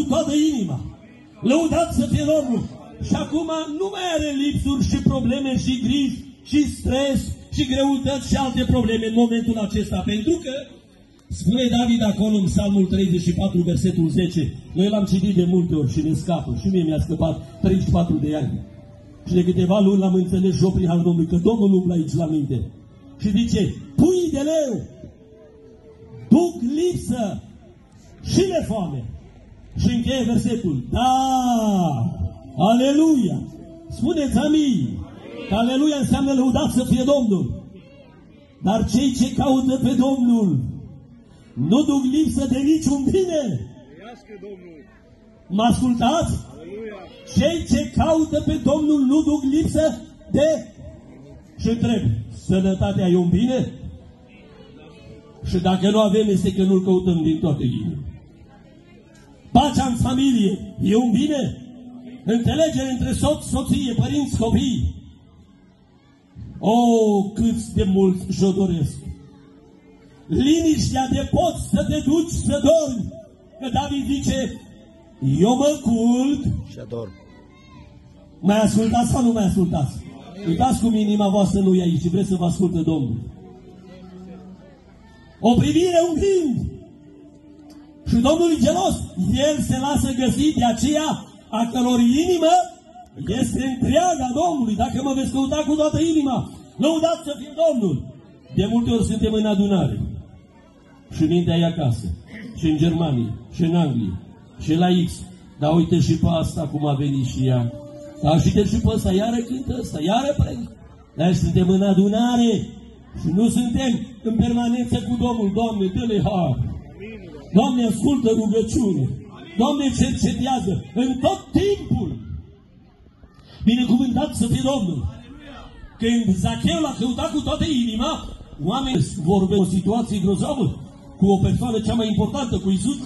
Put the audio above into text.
cu toată inima. Lăudat să fie Domnul. Și acum nu mai are lipsuri și probleme și griji și stres și greutăți și alte probleme în momentul acesta. Pentru că Spune David acolo în Psalmul 34, versetul 10, noi l-am citit de multe ori și ne scapă, și mie mi-a scăpat 34 de ani. Și de câteva luni l-am înțeles și prin al Domnului, că Domnul umblă aici la minte. Și zice, pui de leu duc lipsă și de foame. Și încheie versetul, da, aleluia, spuneți amin, că aleluia înseamnă lăudat să fie Domnul. Dar cei ce caută pe Domnul nu duc lipsă de niciun bine. Mă ascultați? Cei ce caută pe Domnul nu duc lipsă de... Și întreb, sănătatea e un bine? Și dacă nu avem, este că nu-L căutăm din toată inima. Pacea în familie e un bine? Înțelegere între soț, soție, părinți, copii. O, cât de mult și-o doresc liniștea de poți să te duci să dormi. Că David zice, eu mă culc și adorm. Mai ascultați sau nu mai ascultați? Uitați cum inima voastră nu e aici, vreți să vă asculte Domnul. O privire, un gând. Și Domnul e gelos. El se lasă găsit de aceea a căror inimă este întreaga Domnului. Dacă mă veți căuta cu toată inima, lăudați să fie Domnul. De multe ori suntem în adunare și mintea e acasă, și în Germania, și în Anglia, și la X. Dar uite și pe asta cum a venit și ea. Dar uite și pe asta, iară cântă ăsta, iară plâng. Dar suntem în adunare și nu suntem în permanență cu Domnul. Doamne, dă-le har. Doamne, ascultă rugăciune. Doamne, cercetează în tot timpul. Binecuvântat să fie Domnul. Când Zacheu l-a căutat cu toată inima, oamenii vorbesc o situație grozavă cu o persoană cea mai importantă, cu Isus